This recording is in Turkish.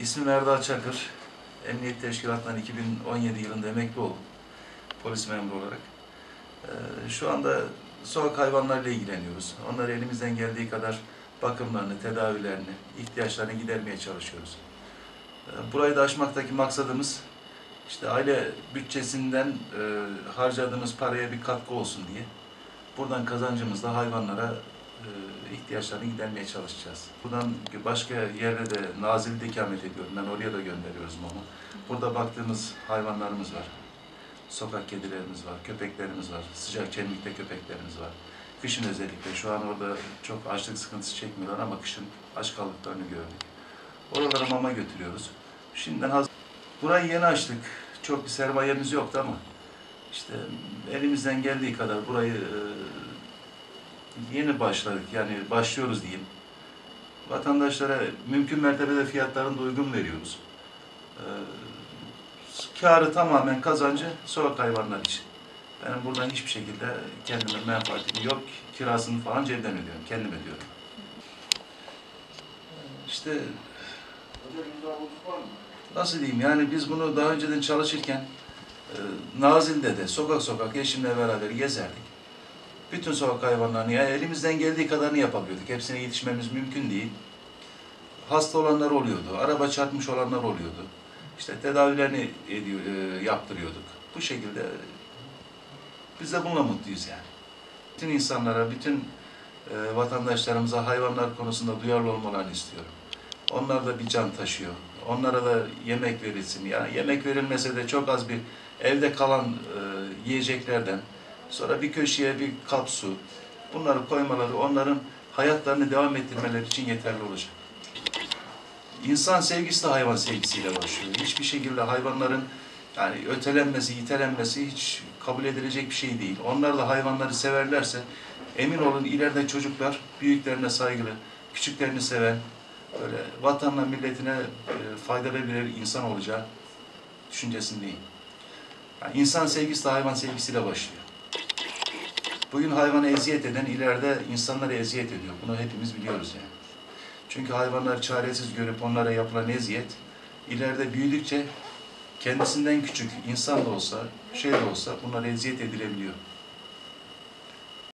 İsmim Erdal Çakır. Emniyet Teşkilatı'ndan 2017 yılında emekli oldum. Polis memuru olarak. Ee, Şu anda sokak hayvanlarıyla ilgileniyoruz. Onları elimizden geldiği kadar bakımlarını, tedavilerini, ihtiyaçlarını gidermeye çalışıyoruz. Ee, Burayı da aşmaktaki maksadımız işte aile bütçesinden e, harcadığımız paraya bir katkı olsun diye. Buradan kazancımızla hayvanlara ihtiyaçlarını gidermeye çalışacağız. Buradan başka yere de Nazilli'de ikamet ediyorum. Ben oraya da gönderiyoruz onu. Burada baktığımız hayvanlarımız var. Sokak kedilerimiz var, köpeklerimiz var, sıcak çemlikte köpeklerimiz var. Kışın özellikle şu an orada çok açlık sıkıntısı çekmiyorlar ama kışın aç kaldıklarını gördük. Oralara mama götürüyoruz. Şimdiden hazır. Burayı yeni açtık. Çok bir sermayemiz yoktu ama işte elimizden geldiği kadar burayı e, yeni başladık yani başlıyoruz diyeyim. Vatandaşlara mümkün mertebede fiyatlarını da uygun veriyoruz. Ee, karı tamamen kazancı sokak hayvanlar için. Benim buradan hiçbir şekilde kendime menfaatim yok. Kirasını falan cebden ödüyorum. Kendim ödüyorum. İşte nasıl diyeyim yani biz bunu daha önceden çalışırken e, Nazilli'de de sokak sokak eşimle beraber gezerdik. Bütün sokak hayvanlarını yani elimizden geldiği kadarını yapabiliyorduk. Hepsine yetişmemiz mümkün değil. Hasta olanlar oluyordu, araba çarpmış olanlar oluyordu. İşte tedavilerini ediyor, e, yaptırıyorduk. Bu şekilde biz de bununla mutluyuz yani. Bütün insanlara, bütün e, vatandaşlarımıza hayvanlar konusunda duyarlı olmalarını istiyorum. Onlar da bir can taşıyor. Onlara da yemek verilsin. Yani yemek verilmese de çok az bir evde kalan e, yiyeceklerden sonra bir köşeye bir kap su bunları koymaları onların hayatlarını devam ettirmeleri için yeterli olacak. İnsan sevgisi de hayvan sevgisiyle başlıyor. Hiçbir şekilde hayvanların yani ötelenmesi, itelenmesi hiç kabul edilecek bir şey değil. Onlar da hayvanları severlerse emin olun ileride çocuklar büyüklerine saygılı, küçüklerini seven, böyle vatanla milletine e, faydalı bir insan olacağı düşüncesindeyim. Yani insan sevgisi de hayvan sevgisiyle başlıyor. Bugün hayvana eziyet eden ileride insanlara eziyet ediyor. Bunu hepimiz biliyoruz yani. Çünkü hayvanları çaresiz görüp onlara yapılan eziyet ileride büyüdükçe kendisinden küçük insan da olsa, şey de olsa bunlara eziyet edilebiliyor.